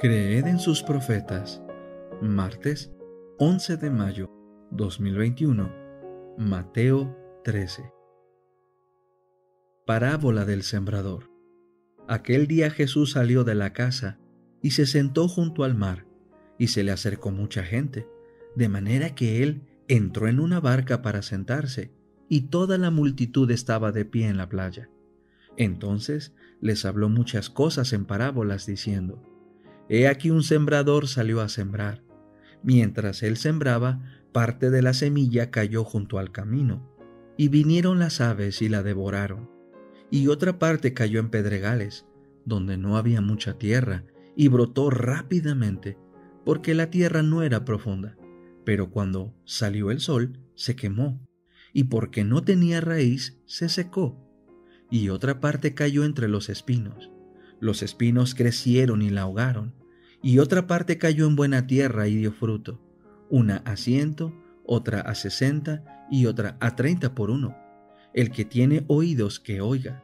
Creed en sus profetas. Martes 11 de mayo 2021. Mateo 13. Parábola del Sembrador. Aquel día Jesús salió de la casa y se sentó junto al mar, y se le acercó mucha gente, de manera que él entró en una barca para sentarse, y toda la multitud estaba de pie en la playa. Entonces les habló muchas cosas en parábolas, diciendo, He aquí un sembrador salió a sembrar. Mientras él sembraba, parte de la semilla cayó junto al camino, y vinieron las aves y la devoraron. Y otra parte cayó en pedregales, donde no había mucha tierra, y brotó rápidamente, porque la tierra no era profunda. Pero cuando salió el sol, se quemó, y porque no tenía raíz, se secó. Y otra parte cayó entre los espinos. Los espinos crecieron y la ahogaron y otra parte cayó en buena tierra y dio fruto, una a ciento, otra a sesenta y otra a treinta por uno. El que tiene oídos que oiga.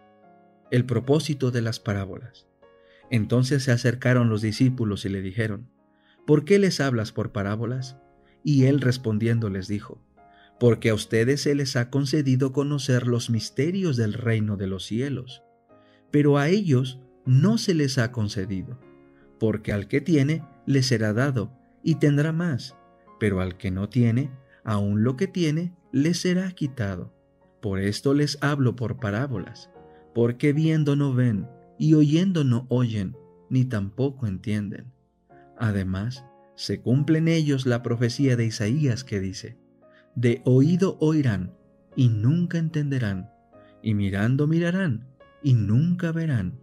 El propósito de las parábolas. Entonces se acercaron los discípulos y le dijeron, ¿por qué les hablas por parábolas? Y él respondiendo les dijo, porque a ustedes se les ha concedido conocer los misterios del reino de los cielos, pero a ellos no se les ha concedido porque al que tiene le será dado y tendrá más, pero al que no tiene, aun lo que tiene le será quitado. Por esto les hablo por parábolas, porque viendo no ven y oyendo no oyen, ni tampoco entienden. Además, se cumple en ellos la profecía de Isaías que dice, de oído oirán y nunca entenderán, y mirando mirarán y nunca verán,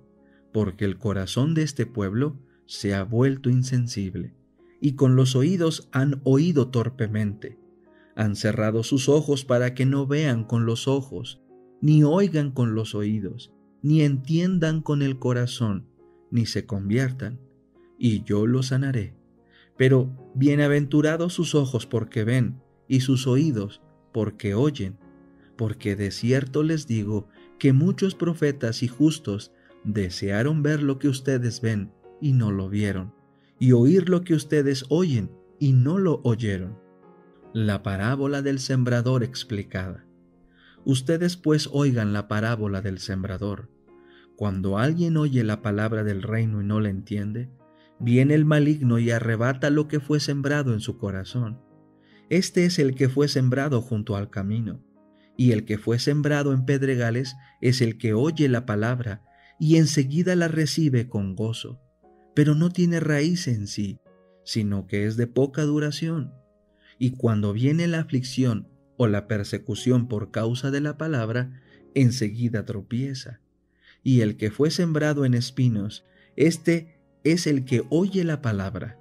porque el corazón de este pueblo se ha vuelto insensible, y con los oídos han oído torpemente. Han cerrado sus ojos para que no vean con los ojos, ni oigan con los oídos, ni entiendan con el corazón, ni se conviertan, y yo los sanaré. Pero bienaventurados sus ojos porque ven, y sus oídos porque oyen, porque de cierto les digo que muchos profetas y justos desearon ver lo que ustedes ven y no lo vieron, y oír lo que ustedes oyen y no lo oyeron. La parábola del sembrador explicada. Ustedes pues oigan la parábola del sembrador. Cuando alguien oye la palabra del reino y no la entiende, viene el maligno y arrebata lo que fue sembrado en su corazón. Este es el que fue sembrado junto al camino, y el que fue sembrado en pedregales es el que oye la palabra y enseguida la recibe con gozo pero no tiene raíz en sí, sino que es de poca duración. Y cuando viene la aflicción o la persecución por causa de la palabra, enseguida tropieza. Y el que fue sembrado en espinos, este es el que oye la palabra,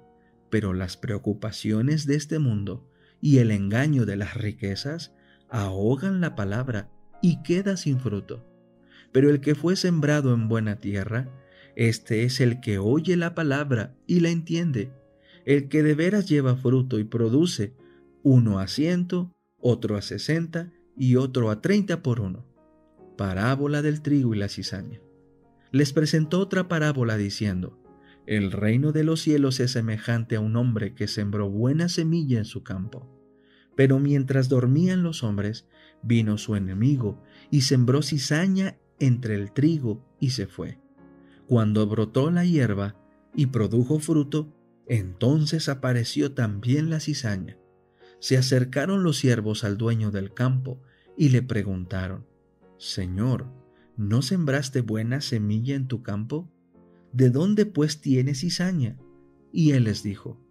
pero las preocupaciones de este mundo y el engaño de las riquezas ahogan la palabra y queda sin fruto. Pero el que fue sembrado en buena tierra, este es el que oye la palabra y la entiende, el que de veras lleva fruto y produce, uno a ciento, otro a sesenta y otro a treinta por uno. Parábola del trigo y la cizaña. Les presentó otra parábola diciendo, El reino de los cielos es semejante a un hombre que sembró buena semilla en su campo. Pero mientras dormían los hombres, vino su enemigo y sembró cizaña entre el trigo y se fue. Cuando brotó la hierba y produjo fruto, entonces apareció también la cizaña. Se acercaron los siervos al dueño del campo y le preguntaron, Señor, ¿no sembraste buena semilla en tu campo? ¿De dónde pues tienes cizaña? Y él les dijo,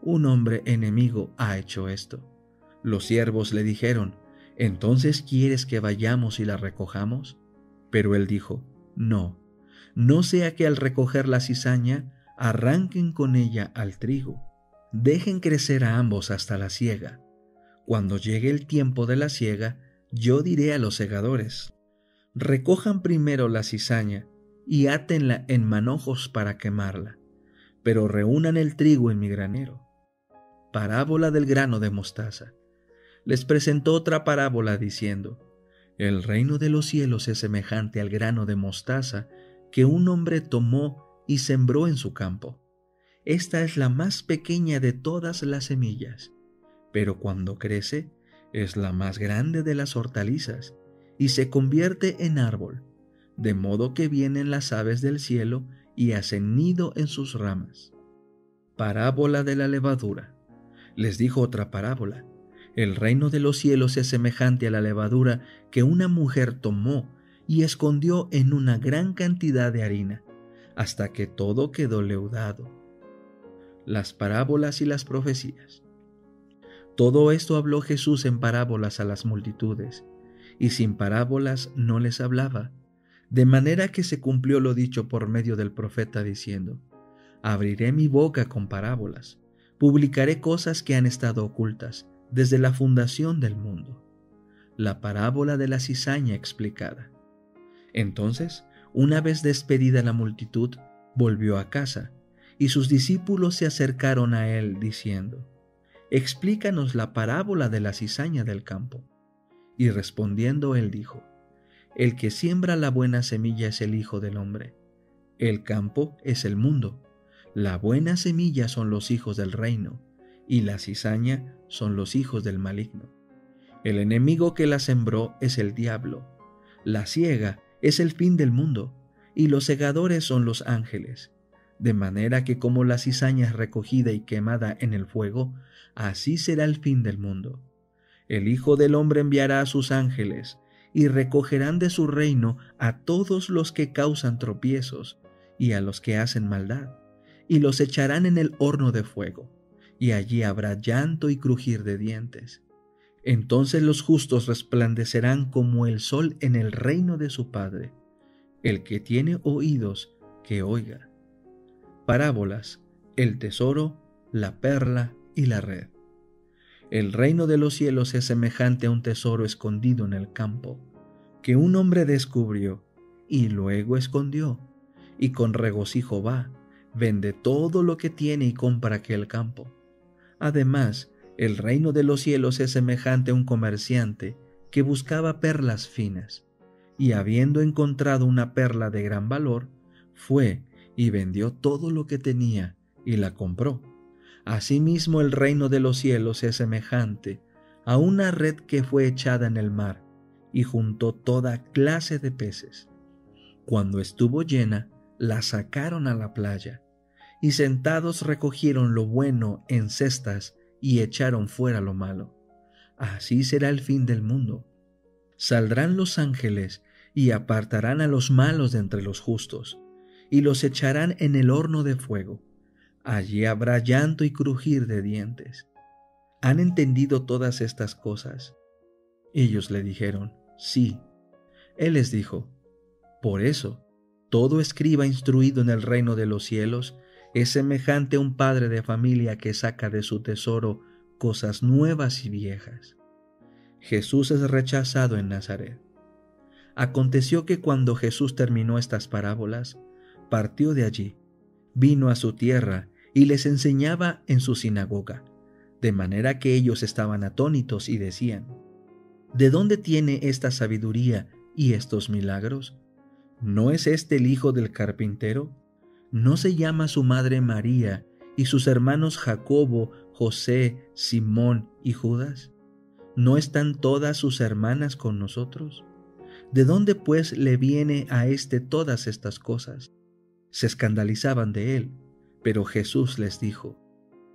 Un hombre enemigo ha hecho esto. Los siervos le dijeron, ¿Entonces quieres que vayamos y la recojamos? Pero él dijo, No, no sea que al recoger la cizaña arranquen con ella al trigo. Dejen crecer a ambos hasta la siega. Cuando llegue el tiempo de la siega, yo diré a los segadores, recojan primero la cizaña y átenla en manojos para quemarla, pero reúnan el trigo en mi granero. Parábola del grano de mostaza. Les presentó otra parábola diciendo, El reino de los cielos es semejante al grano de mostaza que un hombre tomó y sembró en su campo. esta es la más pequeña de todas las semillas, pero cuando crece es la más grande de las hortalizas y se convierte en árbol, de modo que vienen las aves del cielo y hacen nido en sus ramas. Parábola de la levadura. Les dijo otra parábola. El reino de los cielos es semejante a la levadura que una mujer tomó y escondió en una gran cantidad de harina, hasta que todo quedó leudado. Las parábolas y las profecías. Todo esto habló Jesús en parábolas a las multitudes, y sin parábolas no les hablaba, de manera que se cumplió lo dicho por medio del profeta diciendo, Abriré mi boca con parábolas, publicaré cosas que han estado ocultas desde la fundación del mundo. La parábola de la cizaña explicada. Entonces, una vez despedida la multitud, volvió a casa, y sus discípulos se acercaron a él diciendo, Explícanos la parábola de la cizaña del campo. Y respondiendo él dijo, El que siembra la buena semilla es el Hijo del Hombre. El campo es el mundo. La buena semilla son los hijos del reino, y la cizaña son los hijos del maligno. El enemigo que la sembró es el diablo. La ciega es el fin del mundo, y los segadores son los ángeles. De manera que como la cizaña es recogida y quemada en el fuego, así será el fin del mundo. El Hijo del Hombre enviará a sus ángeles, y recogerán de su reino a todos los que causan tropiezos, y a los que hacen maldad, y los echarán en el horno de fuego, y allí habrá llanto y crujir de dientes. Entonces los justos resplandecerán como el sol en el reino de su Padre. El que tiene oídos, que oiga. Parábolas, el tesoro, la perla y la red. El reino de los cielos es semejante a un tesoro escondido en el campo, que un hombre descubrió y luego escondió, y con regocijo va, vende todo lo que tiene y compra aquel campo. Además, el reino de los cielos es semejante a un comerciante que buscaba perlas finas, y habiendo encontrado una perla de gran valor, fue y vendió todo lo que tenía y la compró. Asimismo el reino de los cielos es semejante a una red que fue echada en el mar y juntó toda clase de peces. Cuando estuvo llena, la sacaron a la playa, y sentados recogieron lo bueno en cestas y echaron fuera lo malo. Así será el fin del mundo. Saldrán los ángeles y apartarán a los malos de entre los justos, y los echarán en el horno de fuego. Allí habrá llanto y crujir de dientes. ¿Han entendido todas estas cosas? Ellos le dijeron, sí. Él les dijo, por eso, todo escriba instruido en el reino de los cielos es semejante a un padre de familia que saca de su tesoro cosas nuevas y viejas. Jesús es rechazado en Nazaret. Aconteció que cuando Jesús terminó estas parábolas, partió de allí, vino a su tierra y les enseñaba en su sinagoga, de manera que ellos estaban atónitos y decían, ¿De dónde tiene esta sabiduría y estos milagros? ¿No es este el hijo del carpintero? ¿No se llama su madre María y sus hermanos Jacobo, José, Simón y Judas? ¿No están todas sus hermanas con nosotros? ¿De dónde pues le viene a éste todas estas cosas? Se escandalizaban de él, pero Jesús les dijo,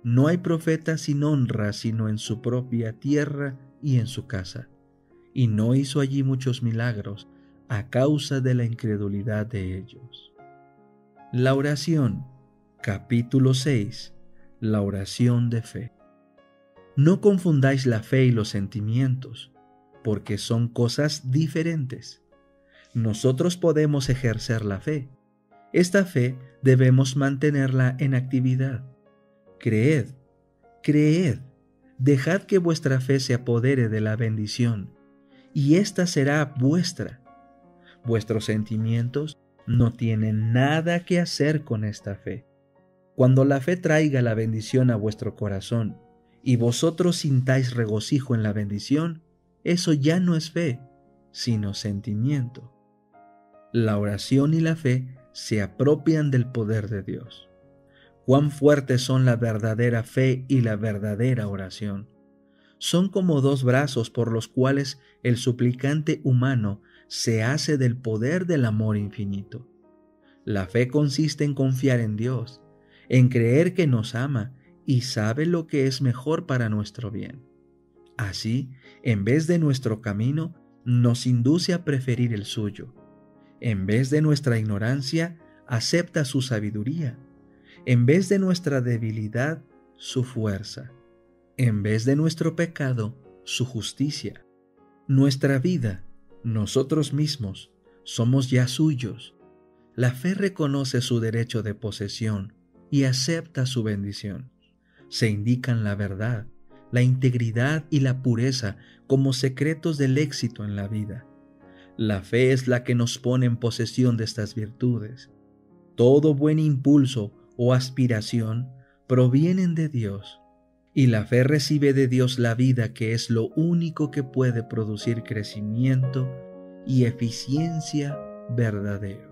No hay profeta sin honra sino en su propia tierra y en su casa. Y no hizo allí muchos milagros a causa de la incredulidad de ellos. La oración, capítulo 6. La oración de fe. No confundáis la fe y los sentimientos, porque son cosas diferentes. Nosotros podemos ejercer la fe. Esta fe debemos mantenerla en actividad. Creed, creed, dejad que vuestra fe se apodere de la bendición, y ésta será vuestra. Vuestros sentimientos no tiene nada que hacer con esta fe. Cuando la fe traiga la bendición a vuestro corazón y vosotros sintáis regocijo en la bendición, eso ya no es fe, sino sentimiento. La oración y la fe se apropian del poder de Dios. Cuán fuertes son la verdadera fe y la verdadera oración. Son como dos brazos por los cuales el suplicante humano se hace del poder del amor infinito. La fe consiste en confiar en Dios, en creer que nos ama y sabe lo que es mejor para nuestro bien. Así, en vez de nuestro camino, nos induce a preferir el suyo. En vez de nuestra ignorancia, acepta su sabiduría. En vez de nuestra debilidad, su fuerza. En vez de nuestro pecado, su justicia. Nuestra vida, nosotros mismos, somos ya suyos. La fe reconoce su derecho de posesión y acepta su bendición. Se indican la verdad, la integridad y la pureza como secretos del éxito en la vida. La fe es la que nos pone en posesión de estas virtudes. Todo buen impulso o aspiración provienen de Dios, y la fe recibe de Dios la vida que es lo único que puede producir crecimiento y eficiencia verdadero.